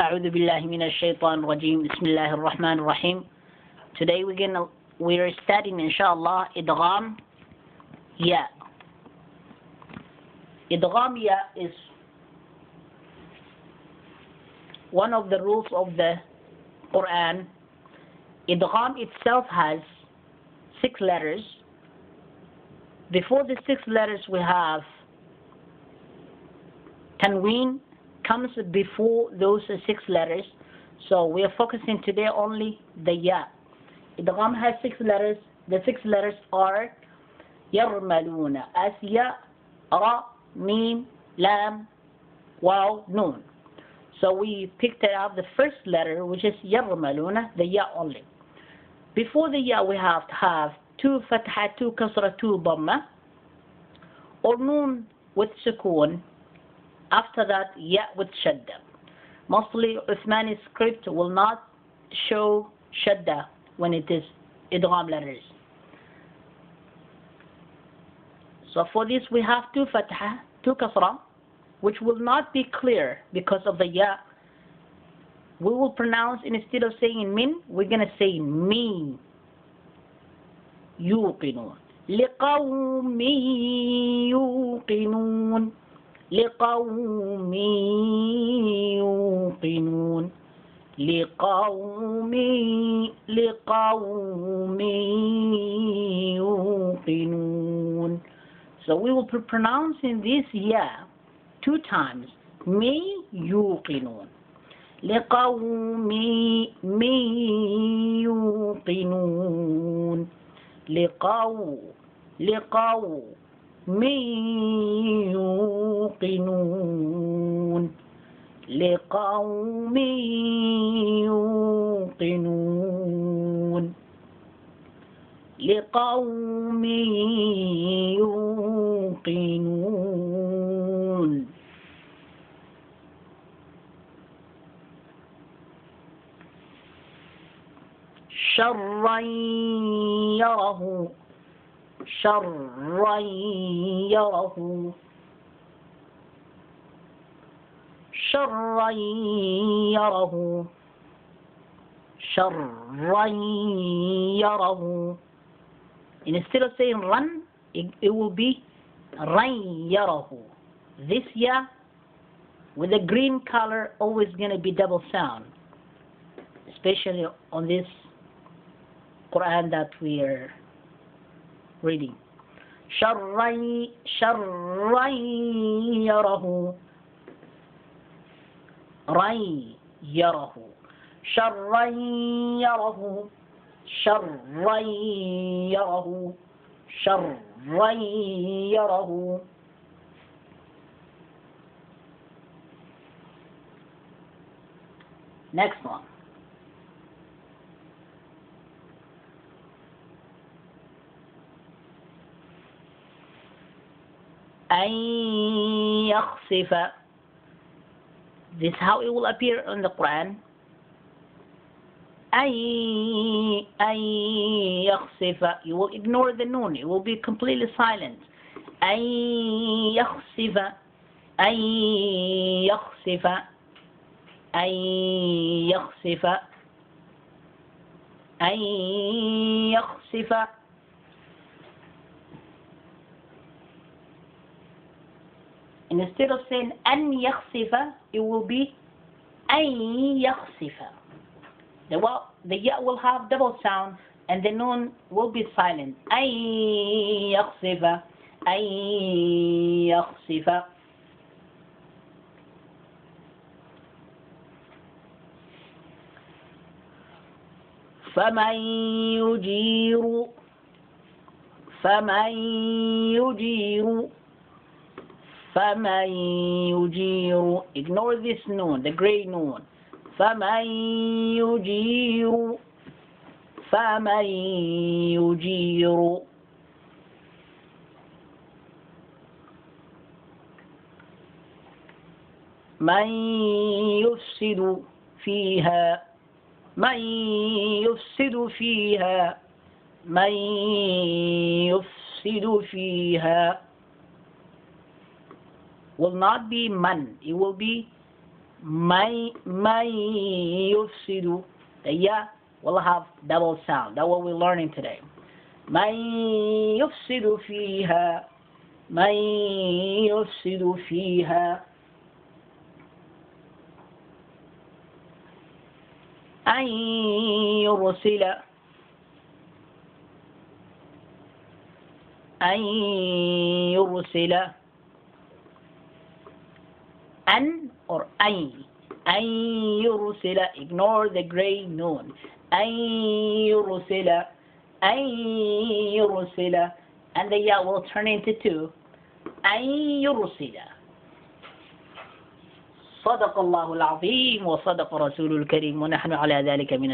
A'udhu billahi minash shaitan rajim. Bismillahir rahmanir rahim. Today we're going to we're studying inshallah idgham ya. Idgham ya is one of the rules of the Quran. Idgham itself has six letters. Before the six letters we have tanween comes before those six letters. So we are focusing today only the ya. Idgham has six letters. The six letters are يرملون as ya, ra, mim, lam, waw, nun. So we picked out the first letter which is يرملون, the ya only. Before the ya we have to have two fatha, two kasra, two dhamma, or nun with sukoon, after that, ya with shadda. Mostly Uthmani script will not show shadda when it is idgham letters. So for this we have two fatha, two kasra, which will not be clear because of the ya. We will pronounce instead of saying min, we're gonna say me. يوقنون لقوم يوقنون لقوم يوقنون. لقوم لقوم يوقنون. So we will be pronouncing this yeah two times. Me يوقنون لقوم مي يوقنون لقو لقو يوقنون لقوم يوقنون لقوم يوقنون شرا يره شرا يره شرا يره شرا يره instead of saying run it, it will be rain yarahu this ya with the green color always going to be double sound especially on this Quran that we are reading. شرا شرا يره ري يره شرا يره شرا يره شرا يره Next one. أن يخسف This is how it will appear in the Quran. أن أن يخسف You will ignore the noon. It will be completely silent. أن يخسف أن يخسف أن يخسف أن يخسف instead of saying an yakhsifa, it will be an yakhsifa. The, well, the ya will have double sound and the noon will be silent. An yakhsifa, an yakhsifa. فمن يجير فمن يجير فمن يجير ignore this noon the gray noon. فمن يجير فمن يجير من يفسد فيها من يفسد فيها من يفسد فيها will not be man. It will be may may yufsidu. The ya will have double sound. That's what we're learning today. من يفسد فيها من يفسد فيها أن يرسل أن يرسل أن or أي أن يرسل ignore the gray noon أن يرسل أن يرسل and the ya will turn into two أن يرسل صدق الله العظيم وصدق رسول الكريم ونحن على ذلك من